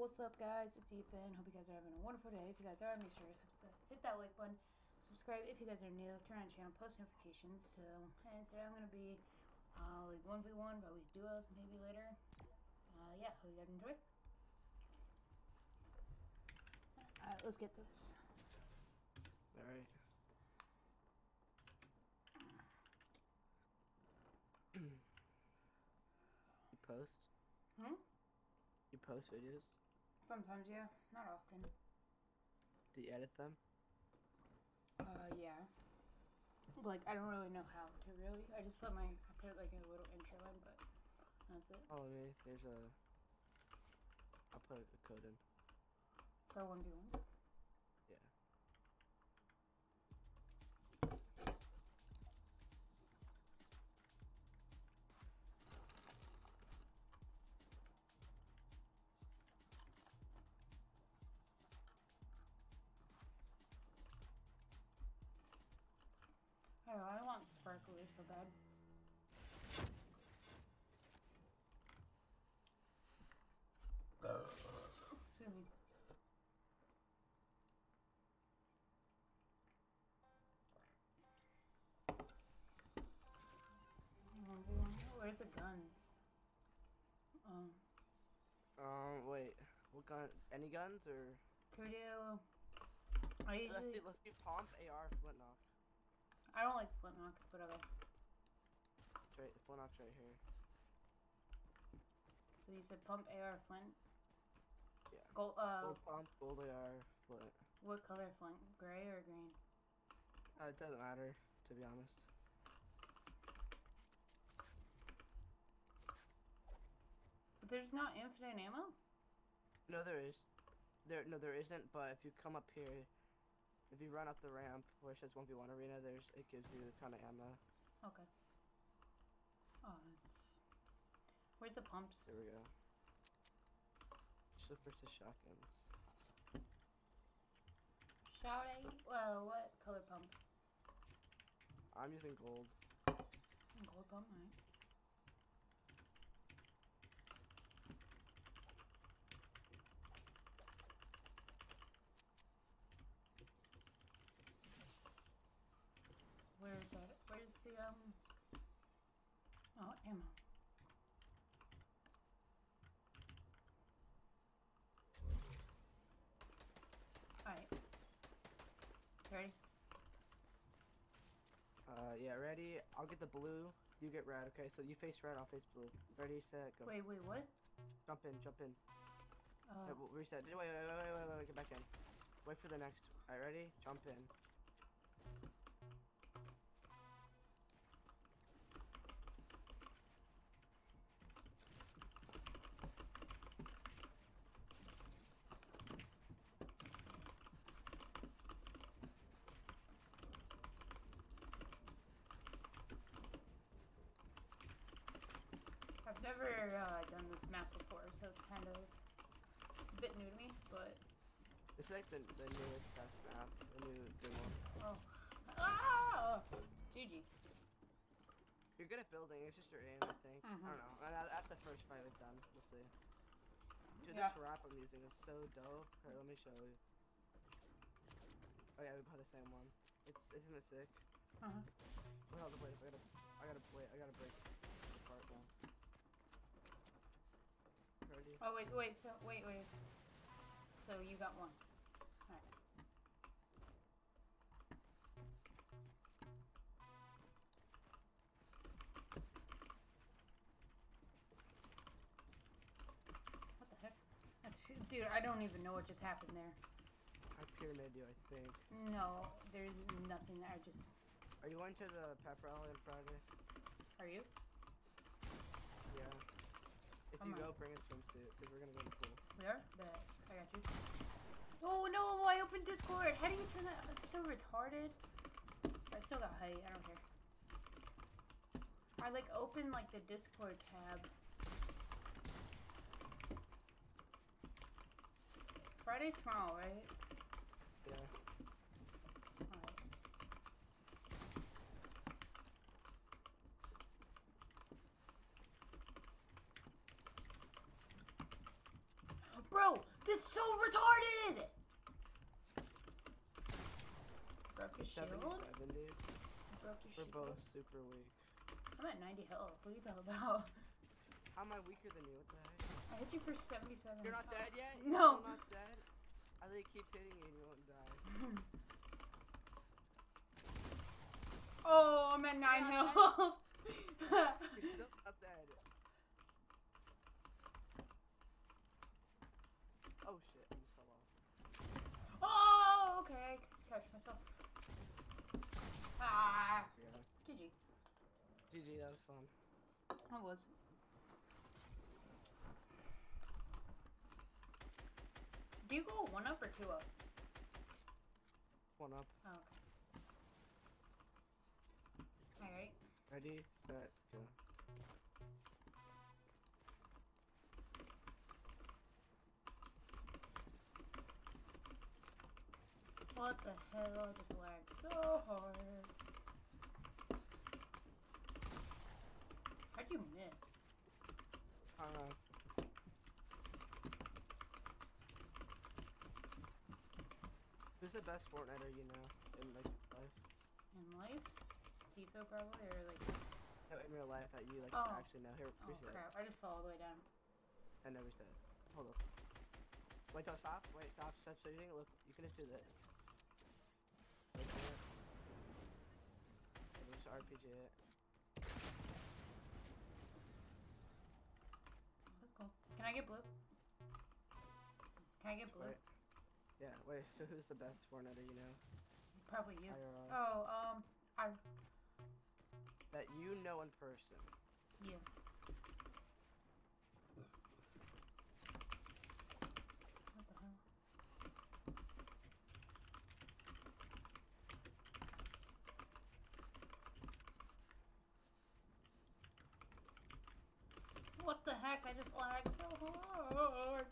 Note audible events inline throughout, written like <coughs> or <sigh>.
what's up, guys? It's Ethan. Hope you guys are having a wonderful day. If you guys are, make sure to hit that like button, subscribe if you guys are new, turn on channel, post notifications. So, and today I'm gonna be uh, like one v one, but we duos maybe later. Uh, yeah, hope you guys enjoy. Alright, let's get this. All right. you post? Hmm? You post videos? Sometimes, yeah. Not often. Do you edit them? Uh, yeah. Like, I don't really know how to really. I just put my, I put like a little intro in, but that's it. Oh, okay. There's a, I'll put a code in. For 1v1? I I want sparkler so bad. Excuse me. Where's the guns? Um, Um. Wait. What gun? Any guns or? could do? I Let's usually do. Let's do pump, AR, flintlock. I don't like flintlock, but okay. It's right. The flintlock's right here. So you said pump AR flint. Yeah. Gold. Uh, Gold pump, gold AR, flint. what color flint? Gray or green? Uh, it doesn't matter, to be honest. But there's not infinite ammo. No, there is. There, no, there isn't. But if you come up here, if you run up the ramp where it says 1v1 arena, there's it gives you a ton of ammo. Okay. Oh, that's... where's the pumps? There we go. For the shotguns. Shouting. Well, what color pump? I'm using gold. Gold pump, right? Where's that? Where's the um? Oh, ammo. Alright. Ready? Uh, yeah, ready? I'll get the blue. You get red. Okay, so you face red, I'll face blue. Ready, set, go. Wait, wait, what? Jump in, jump in. Uh, Okay, we'll reset. Wait, wait, wait, wait, wait, wait, get back in. Wait for the next. Alright, ready? Jump in. I've never uh, done this map before, so it's kind of it's a bit new to me. But It's like the, the newest best map, the new good one. oh, ah, GG. You're good at building, it's just your aim, I think. Mhm. I don't know. That's the first fight we've done. Let's see. Dude, Yeah. this wrap I'm using is so dope. Here, let me show you. Oh yeah, we bought the same one. It's isn't it sick? Uh huh. Wait, on, wait, I gotta, I gotta wait, I gotta break the part now. Oh wait, wait. So wait, wait. So you got one. All right. What the heck? That's, dude, I don't even know what just happened there. I pyramid you, I think. No, there's nothing there. I just. Are you going to the pep rally on Friday? Are you? Yeah. If Come you on. go, bring a swimsuit, because we're gonna go to the pool. We are? Bet. I got you. Oh no, I opened Discord. How do you turn that? It's so retarded. I still got height. I don't care. I like open like the Discord tab. Friday's tomorrow, right? Yeah. Alright. This is so retarded! Broke your shield? 77, dude. Broke your We're shield? both super weak. I'm at 90 health. What are you talking about? How am I weaker than you? What the heck? I hit you for 77. You're not dead yet? No. You're not dead? I think keep hitting you and you won't die. <laughs> oh, I'm at 9 not health. <laughs> You're still not dead. Oh shit, I just fell off. oh, okay. I just catch myself. Ah, Yeah. GG. GG, that was fun. I was. Do you go one up or two up? One up. Oh, okay. Alright. Ready, set, go. What the hell? I just lagged so hard. How'd you miss? Uh, who's the best Fortniter you know in like life? In life? Tfue probably, or like. No, in real life that you like Oh. actually know. Here, Oh crap! I just fell all the way down. I never said. Hold up. Wait, don't stop. Wait, stop. Stop shooting. Look, you can just do this. Right there. Okay, Just RPG it. That's cool. Can I get blue? Can I get blue? Wait. Yeah. Wait. So who's the best Fortniter you know? Probably you. IRL. Oh, um, I. That you know in person. You. What the hell? What the heck? I just lagged so hard.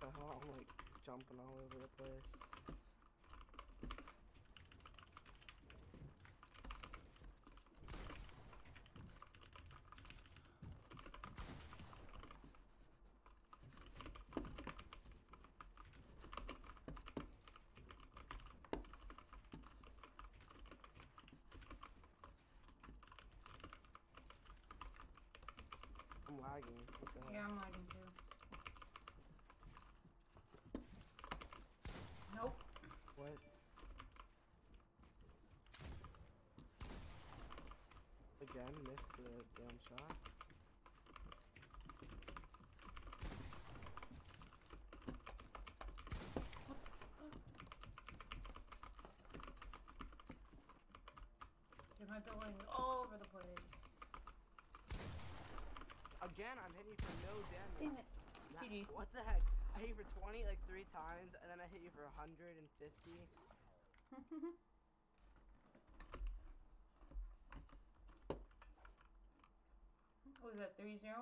The hell? I'm jumping all over the place. I'm lagging. What the hell? Yeah, I'm lagging too. Nope. What? Again, missed the damn shot. What the fuck? Dude, my building's all over the place. Again, I'm hitting you for no damage. Damn it. Nah, What the heck? I hit you for 20 like three times, and then I hit you for 150. <laughs> what was that, 3 0?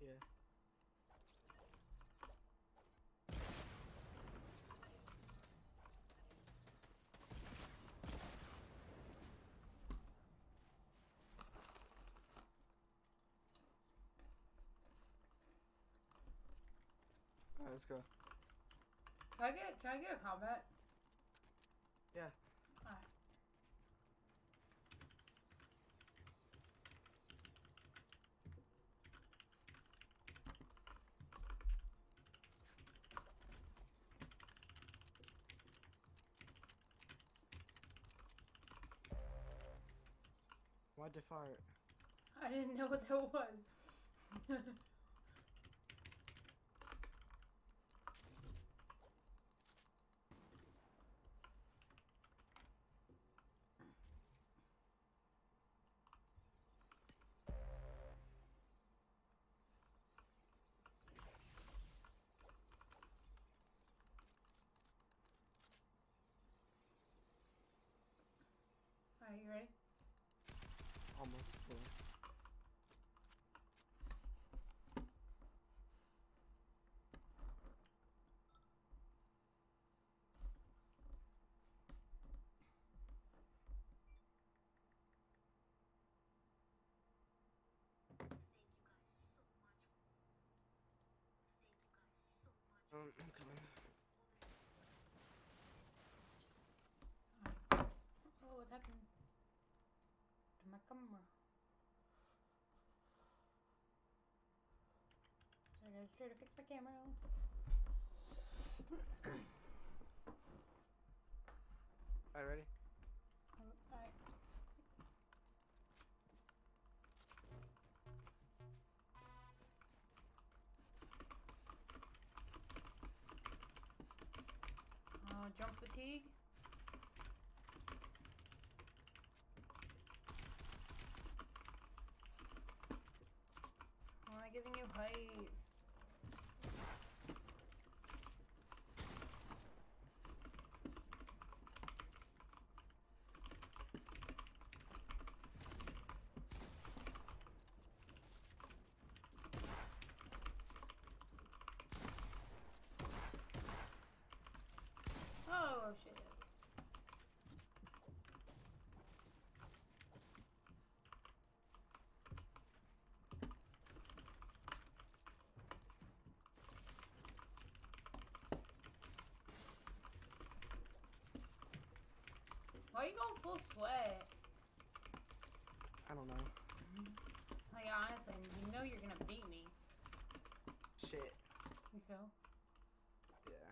Yeah. Alright, let's go. Can I get, can I get a combat? Yeah. Why'd fart? I didn't know what that was. Alright, you ready? Almost. Yeah. Oh, I'm coming. Oh, what happened my camera? Sorry guys, try to fix my camera. <coughs> Alright, ready? Alright. Uh, jump fatigue. Am I giving you height? Oh shit. Why you going full sweat? I don't know. Like honestly, you know you're gonna beat me. Shit. You feel? Yeah.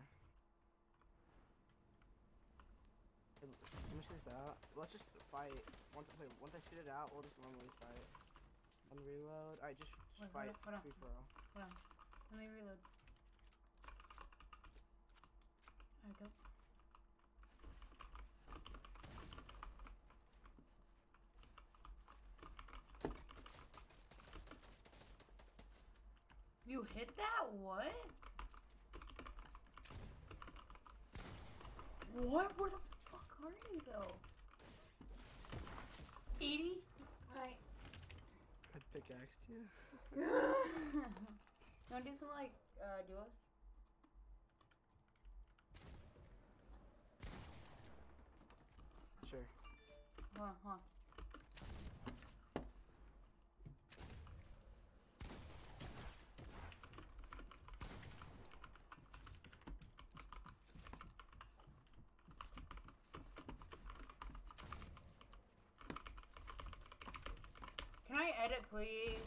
Hey, Let me shoot this out. Let's just fight. Once, wait, once I shoot it out, we'll just normally fight. On reload. Alright, just, just Wait, fight. hold up. Free for all. Hold on. Let me reload. Alright, go. You hit that? What? What? Where the fuck are you though? 80? Alright. I pickaxed you. <laughs> you wanna do some like uh duos? Sure. Hold on, hold on. Can I edit, please?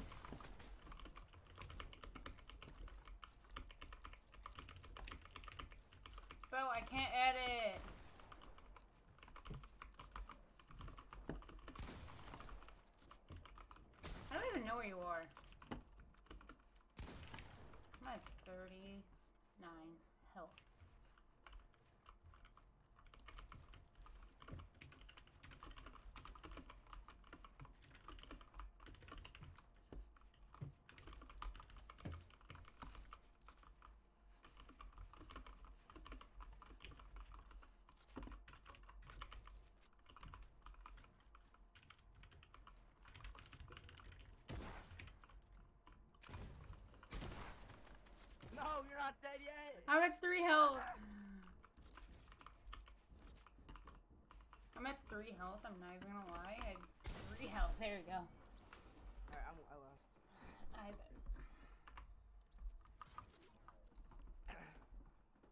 Bro, I can't edit. I don't even know where you are. I'm at 39 health. No, you're not dead yet. I'm at 3 health. I'm at 3 health, I'm not even gonna lie. I had 3 health. There we go. Alright, I'm, I left. I bet.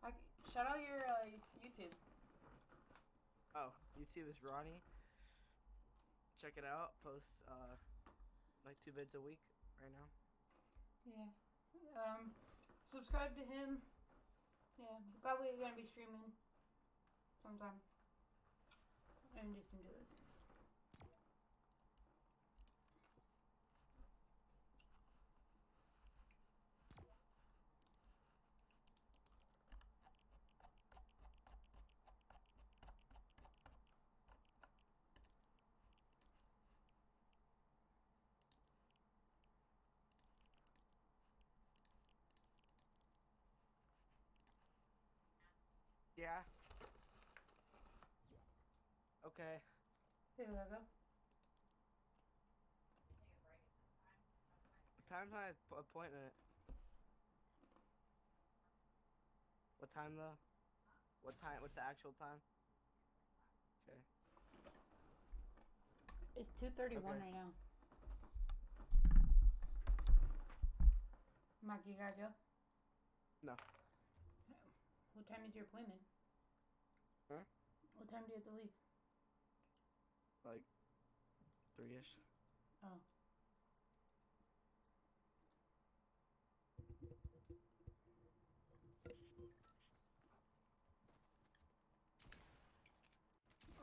I, shout out your uh, YouTube. Oh, YouTube is Ronnie. Check it out. Post uh like two vids a week right now. Yeah. Um, subscribe to him. Yeah, probably gonna be streaming sometime. And just into this. Yeah. Okay. Here we go. What time's my app- appointment? What time though? What time? What's the actual time? Okay. It's two thirty one Okay. right now. Mike, you gotta go. No. What time is your appointment? Huh? What time do you have to leave? Like three ish. Oh.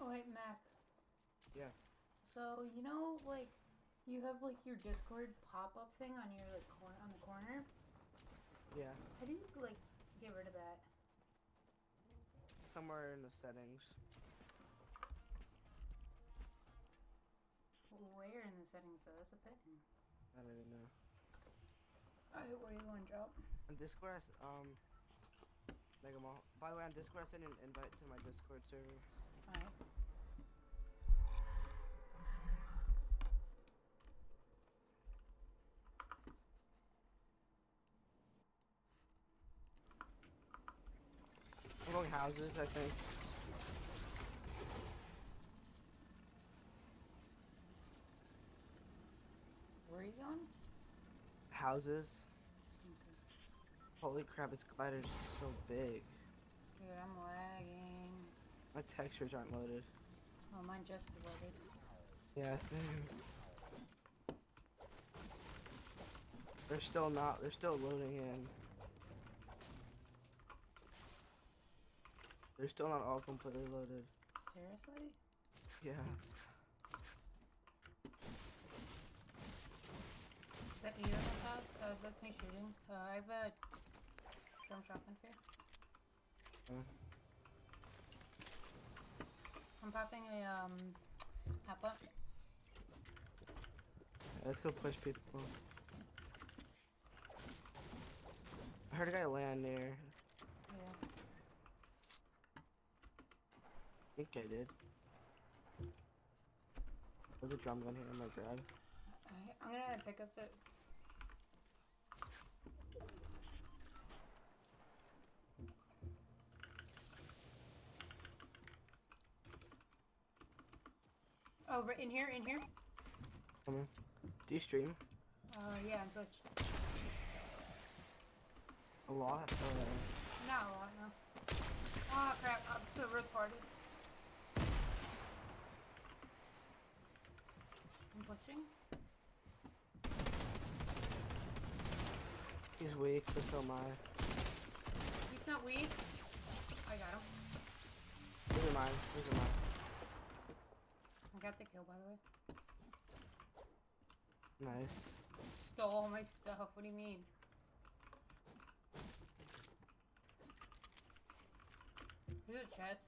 Oh wait, Mac. Yeah. So you know, like, you have like your Discord pop-up thing on your like corner on the corner. Yeah. How do you like get rid of that? Somewhere in the settings. Where in the settings though? That's a thing. I don't even know. Alright, where do you want to drop? On Discord, um, Mega Mall. By the way, on Discord, I sent an invite to my Discord server. Alright. Houses, I think. Where are you going? Houses. Okay. Holy crap, its glider's so big. Dude, I'm lagging. My textures aren't loaded. Oh, mine just loaded. Yeah, same. They're still not, they're still loading in. They're still not all completely loaded. Seriously? Yeah. Is that you in this house? Uh, that's me shooting. Uh, I have a drum shotgun for you. Uh, I'm popping a um half up. let's go push people. I heard a guy land there. Yeah. I think I did. There's a drum gun here I might grab. I, I'm gonna pick up the. Oh, right in here, in here. Come on. Do you stream? Uh, yeah, on Twitch. A lot? Uh, Not a lot, no. Oh crap! I'm so retarded. I'm he's weak, but so am I. He's not weak. I got him. These are mine. These are mine. I got the kill, by the way. Nice. Stole all my stuff. What do you mean? Here's a chest.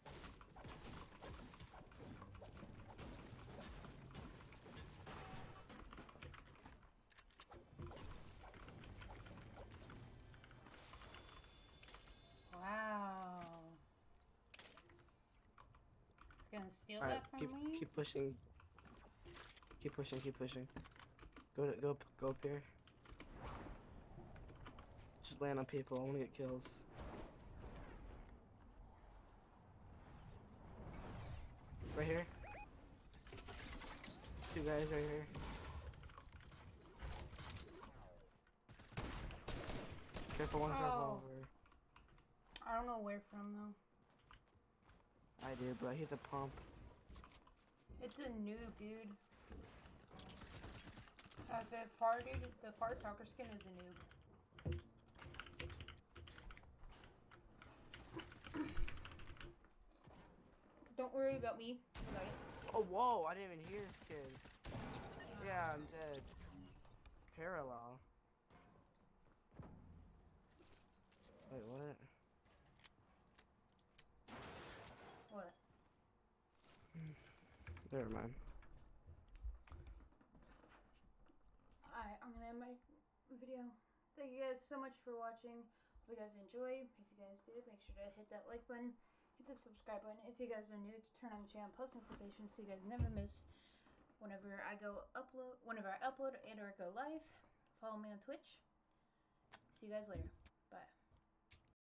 Wow. Gonna steal Alright, that from keep me? keep pushing. Keep pushing, keep pushing. Go to, go up, go up here. Just land on people. I want to get kills. Right here. Two guys right here. Careful, one Oh. revolver. Know where from though. I did, but I hit the pump. It's a noob, dude. Uh, the far dude, the far soccer skin is a noob. <coughs> Don't worry about me. Oh, whoa, I didn't even hear this kid. Yeah, I'm dead. Parallel. Wait? What? Never mind. Alright, I'm gonna end my video. Thank you guys so much for watching. Hope you guys enjoyed. If you guys did, make sure to hit that like button, hit the subscribe button. If you guys are new, to turn on the channel post notifications so you guys never miss whenever I go upload, whenever I upload and or go live. Follow me on Twitch. See you guys later.